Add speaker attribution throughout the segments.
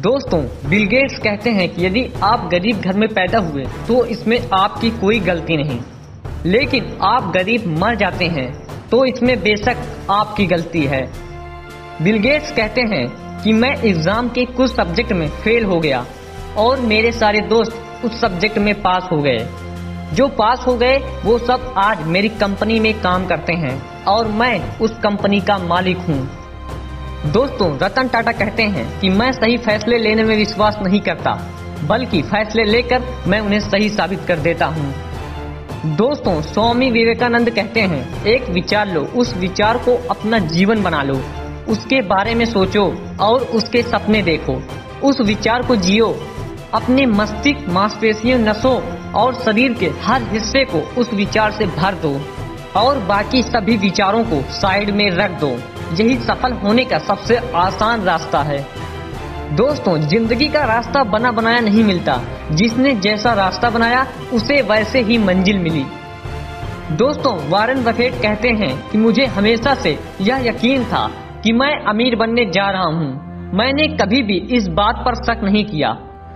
Speaker 1: दोस्तों Bill Gates कहते हैं कि यदि आप गरीब घर में पैदा हुए तो इसमें आपकी कोई गलती नहीं। लेकिन आप गरीब मर जाते हैं तो इसमें बेशक आपकी गलती है। बिल गेट्स कहते हैं कि मैं एग्ज़ाम के कुछ सब्जेक्ट में फेल हो गया और मेरे सारे दोस्त उस सब्जेक्ट में पास हो गए। जो पास हो गए, वो सब आज मेरी कंपनी में काम करते हैं और मैं उस कंपनी का मालिक हूँ। दोस्तों, रतन टाटा कहते हैं कि मैं सही फैसले लेने में विश्वास नहीं करता, बल्कि फैसले लेकर मैं उन्हें सही साबित कर देता हूँ। दोस्तों, स्वामी विवेकानंद कहते हैं, एक विचार लो, उस विचार को अपना जीवन बना लो। उसके बारे में सोचो और उसके सपने देखो। उस विचार को जियो। अपने मस्तिष्क, मांसपेशियों नसों और शरीर के हर हिस्से को उस विचार से भर दो और बाकी सभी विचारों को साइड में रख दो। यही सफल होने का सबसे आसान रास्ता है। दोस्तों, ज़िंदगी का रास्ता बना बनाया नहीं मिलता। जिसने जैसा रास्ता बनाया, उसे वैसे ही मंजिल मिली। दोस्तों, वारन बफेट कहते हैं कि मुझे हमेशा से यह यकीन था कि मैं अमीर बनने जा रहा हूँ। मैंने कभी भी इस बात पर शक नहीं किया।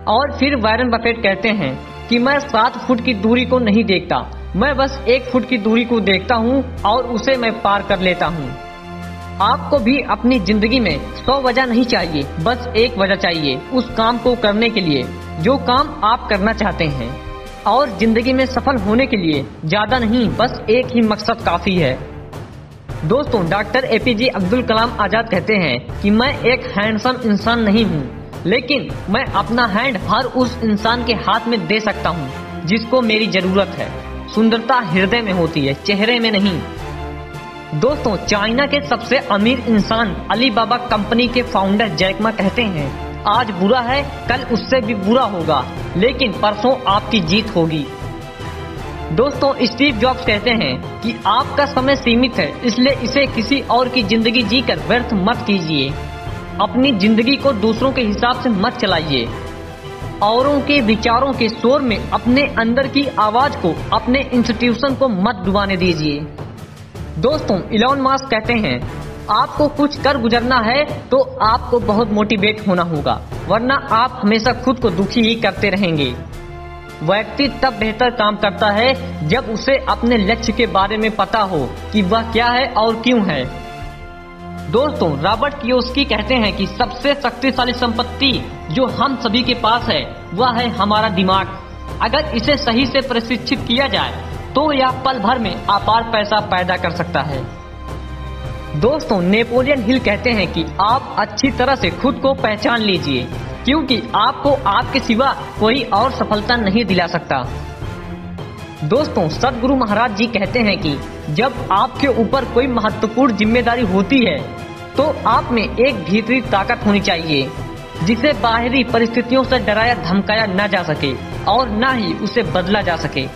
Speaker 1: और फिर वारन बफेट कहते हैं कि मैं सात फुट की दूरी को नहीं देखता। मैं बस एक फुट की दूरी को देखता हूँ और उसे मैं पार कर लेता हूँ। आपको भी अपनी ज़िंदगी में सौ वजह नहीं चाहिए, बस एक वजह चाहिए, उस काम को करने के लिए। जो काम आप करना चाहते हैं और ज़िंदगी में सफल होने के लिए ज़्यादा नहीं, बस एक ही मकसद काफ़ी है। दोस्तों, doctor A P J Abdul Kalam Azad कहते हैं कि मैं एक हैंडसम इंसान नहीं हूँ, लेकिन मैं अपना हैंड हर उस इंसान के हाथ में दे सकता हूँ, जिसको मेरी ज़रूरत है। सुंदरता हृदय में होती है, चेहरे में नहीं। दोस्तों, चाइना के सबसे अमीर इंसान अली बाबा कंपनी के फाउंडर जैकमा कहते हैं, आज बुरा है, कल उससे भी बुरा होगा, लेकिन परसों आपकी जीत होगी। दोस्तों, स्टीव जॉब्स कहते हैं कि आपका समय सीमित है, इसलिए इसे किसी और की ज़िंदगी जीकर व्यर्थ मत कीजिए। अपनी ज़िंदगी को दूसरों के हिसाब से मत चलाइए। औरों के विचारों के शोर में अपने अंदर की आवाज़ को अपने इंस्टीट्यूशन को मत डुबाने दीजिए। दोस्तों इलॉन मास्क कहते हैं, आपको कुछ कर गुजरना है तो आपको बहुत मोटिवेट होना होगा, वरना आप हमेशा खुद को दुखी ही करते रहेंगे। व्यक्ति तब बेहतर काम करता है जब उसे अपने लक्ष्य के बारे में पता हो कि वह क्या है और क्यों है। दोस्तों, रॉबर्ट कियोस्की कहते हैं कि सबसे शक्तिशाली संपत्ति जो हम सभी के पास है, वह है हमारा दिमाग। अगर इसे सही से प्रशिक्षित किया जाए तो यह पल भर में अपार पैसा पैदा कर सकता है। दोस्तों, नेपोलियन हिल कहते हैं कि आप अच्छी तरह से खुद को पहचान लीजिए, क्योंकि आपको आपके सिवा कोई और सफलता नहीं दिला सकता। दोस्तों, सदगुरु महाराज जी कहते हैं कि जब आपके ऊपर कोई महत्वपूर्ण ज़िम्मेदारी होती है तो आप में एक भीतरी ताकत होनी चाहिए, जिसे बाहरी परिस्थितियों से डराया, धमकाया न जा सके और न ही उसे बदला जा सके।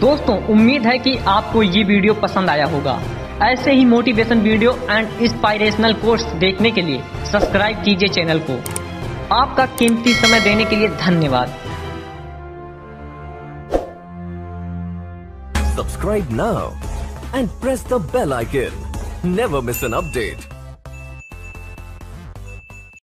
Speaker 1: दोस्तों, उम्मीद है कि आपको ये वीडियो पसंद आया होगा ऐसे ही motivation video and inspirational course देखने के लिए सब्सक्राइब कीजिए चैनल को आपका कीमती समय देने के लिए धन्यवाद
Speaker 2: Subscribe now and press the bell icon. Never miss an update.